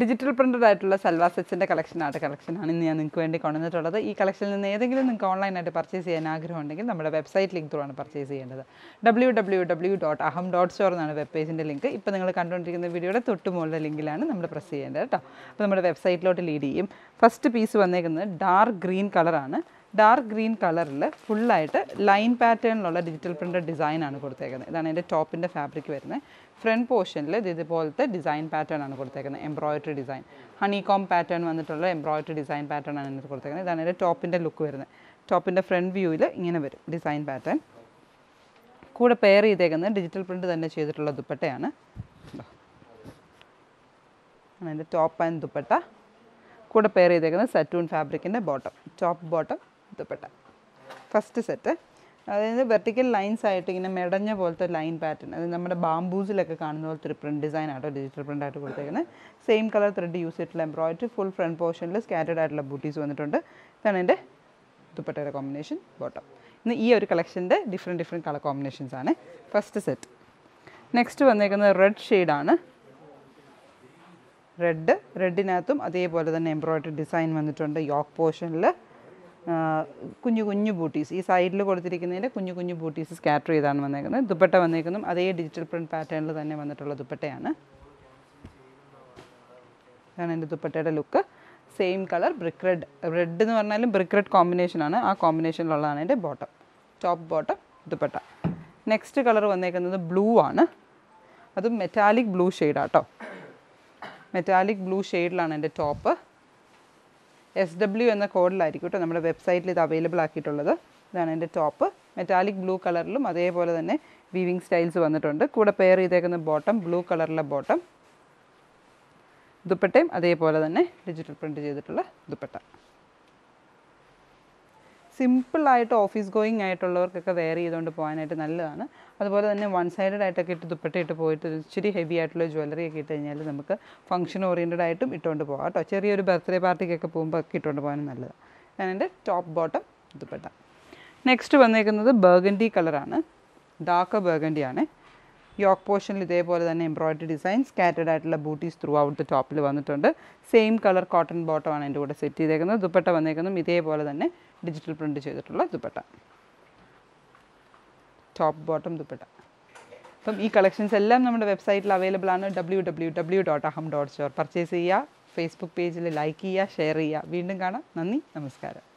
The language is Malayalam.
ഡിജിറ്റൽ പ്രിന്റഡ് ആയിട്ടുള്ള സൽവാ സെറ്റ്സിന്റെ കളക്ഷൻ ആർട്ട് കളക്ഷനാണ് ഇന്ന് ഞാൻ നിങ്ങൾക്ക് വേണ്ടി കൊണ്ടുവന്നിട്ടുള്ളത്. ഈ കളക്ഷനിൽ നിന്ന് ഏതെങ്കിലും നിങ്ങൾക്ക് ഓൺലൈനായിട്ട് പർച്ചേസ് ചെയ്യാൻ ആഗ്രഹം ഉണ്ടെങ്കിൽ നമ്മുടെ വെബ്സൈറ്റ് ലിങ്ക് ത്രൂ ആണ് പർച്ചേസ് ചെയ്യേണ്ടത്. W W W dot Aham dot store എന്നാണ് വെബ് പേജിന്റെ ലിങ്ക് ഇപ്പോൾ നിങ്ങൾ കണ്ടുകൊണ്ടിരിക്കുന്ന വീഡിയോയുടെ തൊട്ട് മുകളിലെ ലിങ്കിലാണ് നമ്മൾ പ്രസ് ചെയ്യേണ്ടത് കേട്ടോ. അപ്പോൾ നമ്മുടെ വെബ്സൈറ്റിലോട്ട് ലീഡ് ചെയ്യും. ഫസ്റ്റ് പീസ് വന്നേക്കുന്നത് ഡാർക്ക് ഗ്രീൻ കളറാണ് ഡാർക്ക് ഗ്രീൻ കളറിൽ ഫുള്ളായിട്ട് ലൈൻ പാറ്റേണിലുള്ള ഡിജിറ്റൽ പ്രിന്റഡ് ഡിസൈനാണ് കൊടുത്തേക്കുന്നത്. ഇതാണ് എന്റെ ടോപ്പിന്റെ ഫാബ്രിക് വരുന്നത്. ഫ്രണ്ട് പോർഷനിൽ ഇത് ഇതുപോലത്തെ ഡിസൈൻ പാറ്റേൺ ആണ് കൊടുത്തേക്കുന്നത്. Embroidery design honeycomb pattern വന്നിട്ടുള്ള എംബ്രോയിഡറി ഡിസൈൻ പാറ്റേൺ ആണ് ഇതിനകത്ത് കൊടുത്തേക്കുന്നത്. ഇതാണ് എന്റെ ടോപ്പിന്റെ ലുക്ക് വരുന്നത്. ടോപ്പിന്റെ ഫ്രണ്ട് വ്യൂവിൽ ഇങ്ങനെ വരും ഡിസൈൻ പാറ്റേൺ കൂടെ പെയർ ചെയ്തേക്കുന്നത് ഡിജിറ്റൽ പ്രിന്റ് തന്നെ ചെയ്തിട്ടുള്ള ദുപ്പട്ടയാണ്. അതിന്റെ ടോപ്പ് ആൻഡ് ദുപ്പട്ട. കൂടെ പെയർ ചെയ്തേക്കുന്നത് സറ്റൂൺ ഫാബ്രിക്കിന്റെ bottom top bottom dupatta first set അതായത് വെർട്ടിക്കൽ ലൈൻസ് ആയിട്ട് ഇങ്ങനെ മെടഞ്ഞ പോലത്തെ ലൈൻ പാറ്റേൺ അത് നമ്മുടെ ബാംബൂസിലൊക്കെ കാണുന്ന പോലത്തെ ഒരു print design auto digital print ആയിട്ട് കൊടുത്തേക്കുന്നത് സെയിം കളർ ത്രെഡ് യൂസ് ചെയ്തിട്ടുള്ള എംബ്രോയിഡറി ഫുൾ ഫ്രണ്ട് പോർഷനിൽ സ്കാറ്റേഡ് ആയിട്ടുള്ള ബൂട്ടീസ് വന്നിട്ടുണ്ട്. ഇതാണ് എന്റെ ദുപ്പട്ടയുടെ കോമ്പിനേഷൻ ബോട്ടം ഇന്ന് ഈ ഒരു കളക്ഷന്റെ ഡിഫറെന്റ് ഡിഫറെന്റ് കളർ കോമ്പിനേഷൻസ് ആണ്. ഫസ്റ്റ് സെറ്റ് നെക്സ്റ്റ് വന്നേക്കുന്നത് റെഡ് ഷെയ്ഡാണ് റെഡ് റെഡിനകത്തും അതേപോലെ തന്നെ എംബ്രോയിഡറി ഡിസൈൻ വന്നിട്ടുണ്ട്. യോക്ക് പോർഷനിൽ കുഞ്ഞു കുഞ്ഞു ബൂട്ടീസ്. ഈ സൈഡിൽ കൊടുത്തിരിക്കുന്നതിന്റെ കുഞ്ഞു കുഞ്ഞു ബൂട്ടീസ് സ്കാറ്റർ ചെയ്താണ് വന്നേക്കുന്നത്. ദുപ്പട്ട വന്നേക്കുന്നതും അതേ ഡിജിറ്റൽ പ്രിന്റ് പാറ്റേണിൽ തന്നെ വന്നിട്ടുള്ള ദുപ്പട്ടയാണ്. ഇതാണ് എന്റെ ദുപ്പട്ടയുടെ look. Same colour brick red. Red എന്ന് പറഞ്ഞാലും ബ്രിക്ക് റെഡ് കോമ്പിനേഷനാണ് ആ കോമ്പിനേഷനിലുള്ളതാണ് എന്റെ bottom. Top bottom dupatta. Next colour വന്നേക്കുന്നത് ബ്ലൂ ആണ്. അതും മെറ്റാലിക് ബ്ലൂ ഷെയ്ഡാട്ടോ. മെറ്റാലിക് ബ്ലൂ ഷെയ്ഡിലാണ് എന്റെ ടോപ്പ്. എസ് ഡബ്ല്യു എന്ന കോഡിലായിരിക്കും കേട്ടോ നമ്മുടെ വെബ്സൈറ്റിൽ ഇത് അവൈലബിൾ ആക്കിയിട്ടുള്ളത്. ഇതാണ് എന്റെ ടോപ്പ് മെറ്റാലിക് ബ്ലൂ കളറിലും അതേപോലെ തന്നെ വീവിങ് സ്റ്റൈൽസ് വന്നിട്ടുണ്ട്. കൂടെ പെയർ ചെയ്തേക്കുന്ന ബോട്ടം ബ്ലൂ കളറിലെ ബോട്ടം ദുപ്പട്ടയും അതേപോലെ തന്നെ ഡിജിറ്റൽ പ്രിന്റ് ചെയ്തിട്ടുള്ള ദുപ്പട്ട. സിമ്പിളായിട്ട് ഓഫീസ് ഗോയിങ് ആയിട്ടുള്ളവർക്കൊക്കെ വെയർ ചെയ്തുകൊണ്ട് പോകാനായിട്ട് നല്ലതാണ്. അതുപോലെ തന്നെ വൺ സൈഡഡ് ആയിട്ടൊക്കെ ഇട്ട് ദുപ്പട്ട ഇട്ട് പോയിട്ട് ഇച്ചിരി ഹെവി ആയിട്ടുള്ള ജ്വല്ലറി ഒക്കെ ഇട്ട് കഴിഞ്ഞാൽ നമുക്ക് ഫംഗ്ഷൻ ഓറിയന്റഡ് ആയിട്ടും ഇട്ടുകൊണ്ട് പോകാം കേട്ടോ. ചെറിയൊരു ബർത്ത്ഡേ പാർട്ടിക്കൊക്കെ പോകുമ്പോൾ ഒക്കെ ഇട്ടുകൊണ്ട് പോകാനും നല്ലതാണ്. ഞാൻ എന്റെ ടോപ്പ് ബോട്ടം ദുപ്പട്ട. നെക്സ്റ്റ് വന്നേക്കുന്നത് ബർഗൻഡി കളറാണ് ഡാർക്ക് ബർഗൻഡി ആണ്. യോക്ക് പോർഷനിൽ ഇതേപോലെ തന്നെ എംബ്രോയിഡറി ഡിസൈൻ സ്കാറ്റഡ് ആയിട്ടുള്ള ബൂട്ടീസ് ത്രൂ ഔട്ട് ടോപ്പിൽ വന്നിട്ടുണ്ട്. സെയിം കളർ കോട്ടൺ ബോട്ടമാണ് എന്റെ കൂടെ സെറ്റ് ചെയ്തേക്കുന്നത്. ദുപ്പട്ട വന്നേക്കുന്നതും ഇതേപോലെ തന്നെ ഡിജിറ്റൽ പ്രിന്റ് ചെയ്തിട്ടുള്ള ദുപ്പട്ട. Top bottom dupatta. അപ്പം ഈ കളക്ഷൻസ് എല്ലാം നമ്മുടെ വെബ്സൈറ്റിൽ അവൈലബിൾ ആണ്. W W W dot Aham dot store purchase ചെയ്യുക. ഫേസ്ബുക്ക് പേജിൽ ലൈക്ക് ചെയ്യുക. ഷെയർ ചെയ്യുക. വീണ്ടും കാണാം. നന്ദി. നമസ്കാരം.